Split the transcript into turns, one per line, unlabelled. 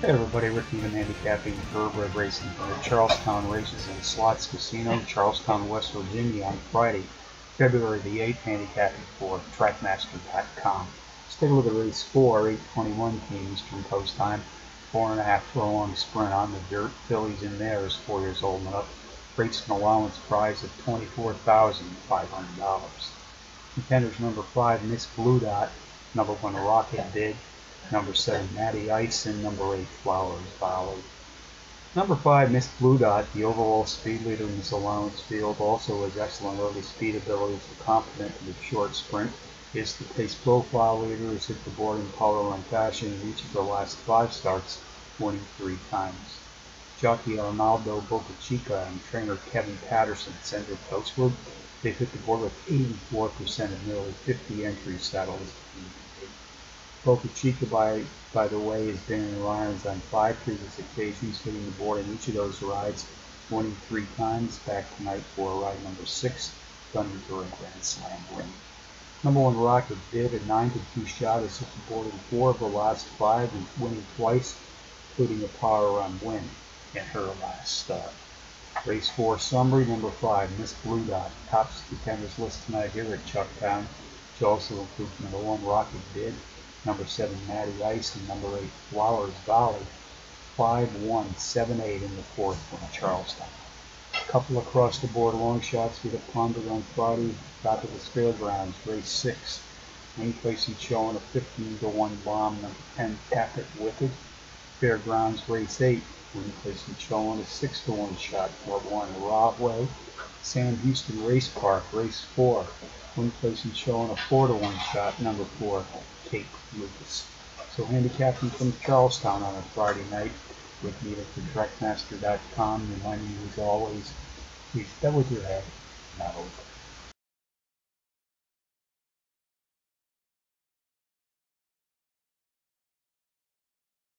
Hey everybody, Rick Needham handicapping thoroughbred racing from the Charles Town Races and Slots Casino, Charles Town, West Virginia on Friday, February the 8th, handicapping for TrackMaster.com. Let's take a look at race 4, 821 p.m. Eastern Coast Time. Four and a half furlong long sprint on the dirt. Fillies in there is four years old and up. Rates an allowance prize of $24,500. Contenders number 5, Miss Blue Dot, number 1, Rocket Bid, number 7, Natty Ice, and number 8, Flowers Valley. Number 5, Miss Blue Dot, the overall speed leader in this allowance field, also has excellent early speed abilities, confident in the short sprint, is the pace profile leader, has hit the board in power run fashion in each of the last five starts, winning three times. Jockey Arnaldo Bocachica and trainer Kevin Patterson send their. They've hit the board with 84% of nearly 50 entries saddled Bocachica, by, by the way, has been in Ryans on five previous occasions, hitting the board in each of those rides, winning three times, back tonight for ride number six, done during Grand Slam win. Number one Rocket Bid a 9 to 2 shot has hit the board in four of the last five and winning twice, including a power run win in her last start. Race 4 summary number 5 Miss Blue Dot tops the contenders list tonight here at Chucktown. She also includes number 1 Rocket Bid, number 7 Natty Ice, and number 8 Flowers Valley. 5 1 7 8 in the fourth from Charles Town. A couple across the board long shots we have pondered on Friday, back of the fairgrounds, race 6. Main placing showing a 15 to 1 bomb, number 10 Tap It Wicked. Fairgrounds race 8. Win placing showing a 6 to 1 shot, for 1 Rahway. Sam Houston Race Park, race 4. Win placing showing a 4 to 1 shot, number 4 Cape Lucas. So handicapping from Charles Town on a Friday night with me at TheTrackMaster.com, reminding you as always, please stay with your head, not over.